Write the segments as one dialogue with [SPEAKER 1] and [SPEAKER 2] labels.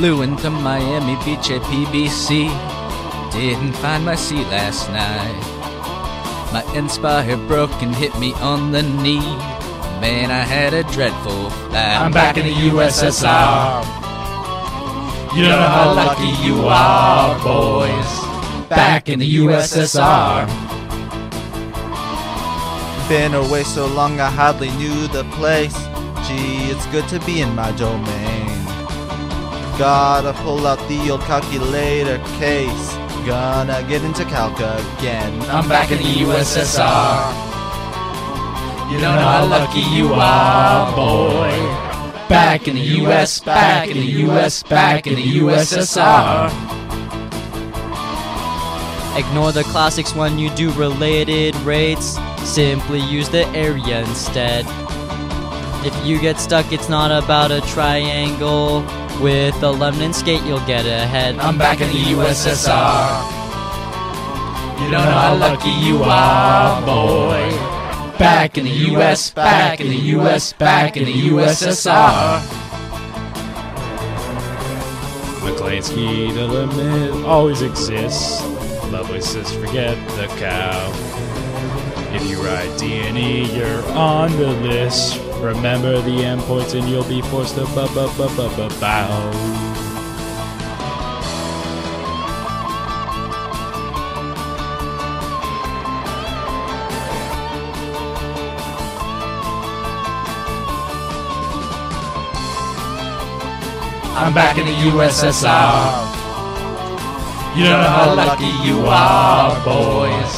[SPEAKER 1] flew into Miami Beach at PBC. Didn't find my seat last night. My Nspire broke and hit me on the knee. Man, I had a dreadful flight.
[SPEAKER 2] I'm back in the USSR. You don't know how lucky you are, boys. Back in the USSR.
[SPEAKER 3] Been away so long I hardly knew the place. Gee, it's good to be in my domain. Gotta pull out the old calculator case. Gonna get into calc again.
[SPEAKER 2] I'm back in the USSR. You don't know how lucky you are, boy. Back in the US, back in the US, back in the USSR.
[SPEAKER 4] Ignore the classics when you do related rates. Simply use the area instead. If you get stuck, it's not about a triangle. With a lemon skate, you'll get ahead.
[SPEAKER 2] I'm back in the USSR. You don't know how lucky you are, boy. Back in the US, back in the US, back in the USSR.
[SPEAKER 5] McClansky, the limit always exists. Lovelace says, forget the cow. If you ride D&E, you're on the list. Remember the endpoints and you'll be forced to bu bu bu bu bu bow.
[SPEAKER 2] I'm back in the USSR. You don't know how lucky you are, boys.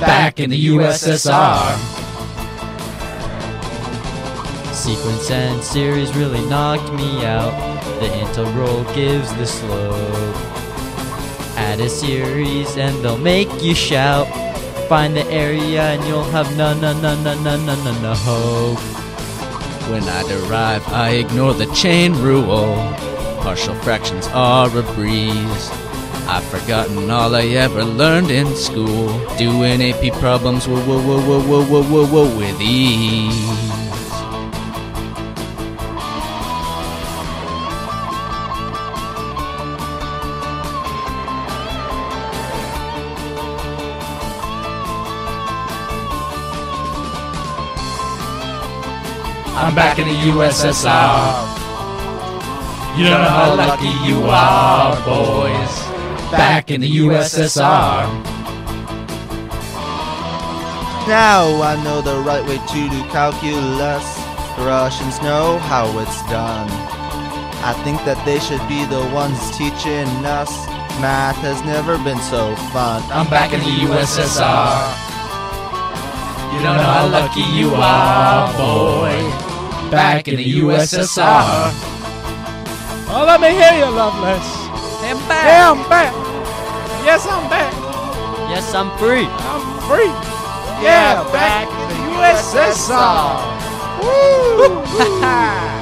[SPEAKER 2] Back in the USSR.
[SPEAKER 4] Sequence and series really knocked me out. The integral gives the slope. Add a series and they'll make you shout. Find the area and you'll have none, none, none, none, none, none, none, no hope.
[SPEAKER 1] When I derive, I ignore the chain rule. Partial fractions are a breeze. I've forgotten all I ever learned in school. Doing AP problems whoa, whoa,
[SPEAKER 2] I'm back in the USSR. You don't know how lucky you are, boys. Back in the USSR.
[SPEAKER 3] Now I know the right way to do calculus. The Russians know how it's done. I think that they should be the ones teaching us. Math has never been so fun.
[SPEAKER 2] I'm back in the USSR. You don't know how lucky you are, boy. Back in the USSR.
[SPEAKER 5] Oh, let me hear you, Lovelace.
[SPEAKER 4] I'm back!
[SPEAKER 5] Yeah, I'm back. Yes, I'm back.
[SPEAKER 4] Yes, I'm free!
[SPEAKER 5] I'm free. Yeah, back in the USSR. Woo!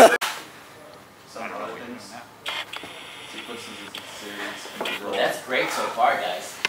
[SPEAKER 5] Some things.
[SPEAKER 6] That's great so far, guys.